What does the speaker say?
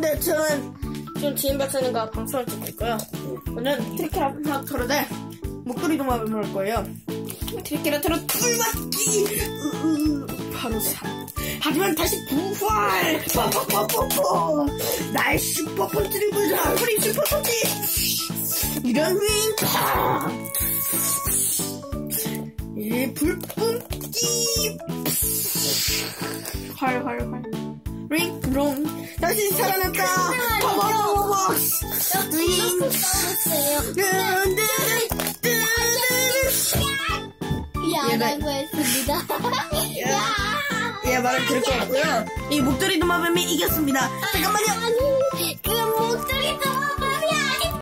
네, 저는 지금 지인 박사님과 방송을 찍고 있고요. 오늘 트리케라토르 대 목도리 도마뱀을 먹을 거예요. 트리케라토르 풀맞기! 바로 사. 하지만 다시 부활! 뽀뽀뽀뽀뽀! 나의 슈퍼 펀치를 보여줘라! 프리 슈퍼 펀치! 이런 윙! 팍! 이 불뿜기! 활활활. 링 롱 다시 살아났다. 버버버버. 야라고 했습니다. 예 말을 들을 것 같고요. 이 목도리 도마뱀이 이겼습니다. 잠깐만요.